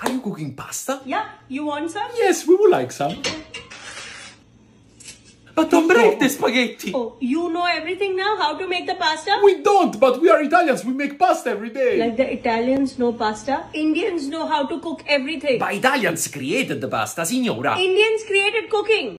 Are you cooking pasta? Yeah, you want some? Yes, we would like some. But don't break the spaghetti. Oh, you know everything now? How to make the pasta? We don't, but we are Italians. We make pasta every day. Like the Italians know pasta, Indians know how to cook everything. But Italians created the pasta, signora. Indians created cooking.